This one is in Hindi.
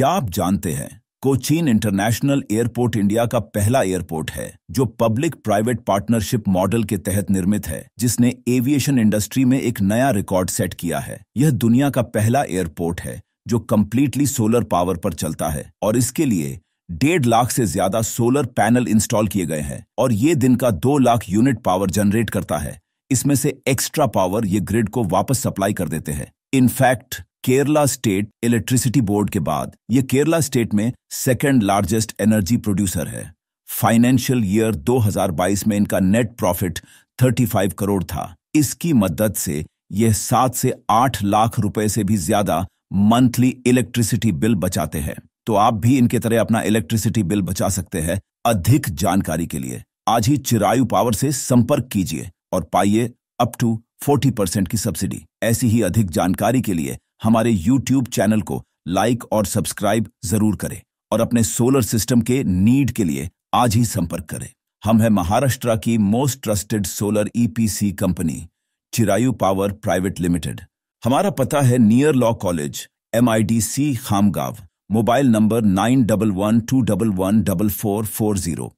क्या आप जानते हैं, कोचीन इंटरनेशनल एयरपोर्ट इंडिया का पहला एयरपोर्ट है, जो पब्लिक प्राइवेट पार्टनरशिप मॉडल के तहत निर्मित है, जिसने एविएशन इंडस्ट्री में एक नया रिकॉर्ड सेट किया है। यह दुनिया का पहला एयरपोर्ट है, जो कंप्लीटली सोलर पावर पर चलता है, और इसके लिए डेढ़ लाख से ज़्यादा सोलर पैनल इंस्टॉल किए गए हैं, और ये दिन का दो लाख यूनिट पावर जनरेट करता है। इसमें से एक्स्ट्रा पावर ये ग्रिड को वापस सप्लाई कर देते हैं। In fact Kerala state electricity board के बाद, ये केरला स्टेट में सेकेंड लार्जेस्ट एनर्जी प्रोड्यूसर है। फाइनेंशियल ईयर 2022 में इनका नेट प्रॉफिट 35 करोड़ था। इसकी मदद से यह सात से आठ लाख रुपए से भी ज़्यादा मंथली इलेक्ट्रिसिटी बिल बचाते हैं। तो आप भी इनके तरह अपना इलेक्ट्रिसिटी बिल बचा सकते हैं अधिक जानकारी के लिए। आज ही चिरायु पावर से संपर्क कीजिए और पाइए अप टू 40 परसेंट की सब्सिडी ऐसी ही अधिक जानकारी के लिए हमारे यूट्यूब चैनल को लाइक और सब्सक्राइब ज़रूर करें और अपने सोलर सिस्टम के नीड के लिए आज ही संपर्क करें। हम है महाराष्ट्र की most trusted solar EPC company, Chirayu power private limited. हमारा पता है near law college M I C Khamgaon. Mobile number nine double one two double one double four four zero.